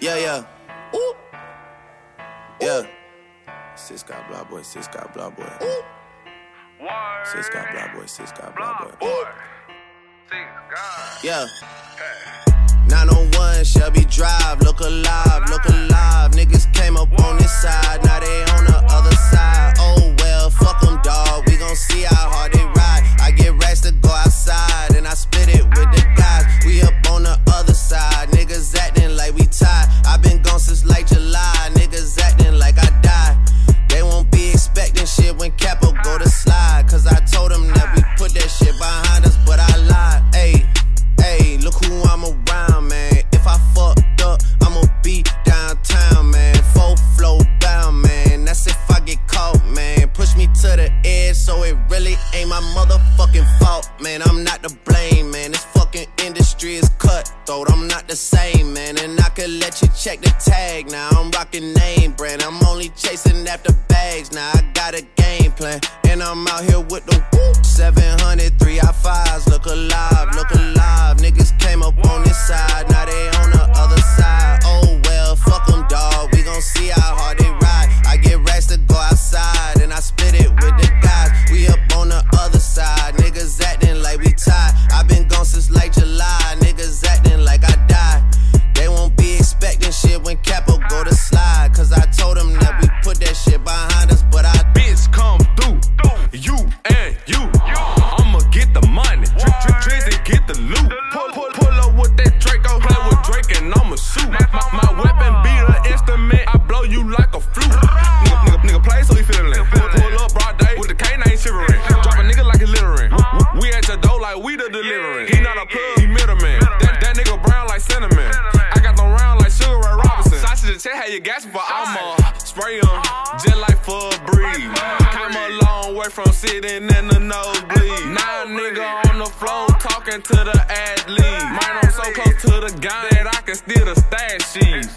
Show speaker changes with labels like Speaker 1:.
Speaker 1: Yeah, yeah. Ooh. Yeah. Sis got blah boy, sis got blah boy. Ooh. Sis got blah boy, sis got blah boy. Ooh. Yeah. 901 Shelby Drive, look alive, look alive. Who I'm around, man. If I fucked up, I'ma be downtown, man. Full flow bound, man. That's if I get caught, man. Push me to the edge, so it really ain't my motherfucking fault, man. I'm not to blame, man. This fucking industry is cutthroat. I'm not the same, man. And I could let you check the tag now. I'm rocking name brand. I'm only chasing after bags now. I got a game plan. And I'm out here with the. 700, 3 I 5s. Look alive, look alive. Niggas came up on
Speaker 2: He not a plug, he middleman. That, that nigga brown like cinnamon. I got them round like Sugar Ray Robinson. Sausage check, how you gasping for I'ma spray him uh-huh. just like for a breeze. Came a long way from sitting in the nosebleed. Now a nigga on the floor uh-huh. talking to the athlete. Mine I'm so close to the gun that I can steal the stash sheets.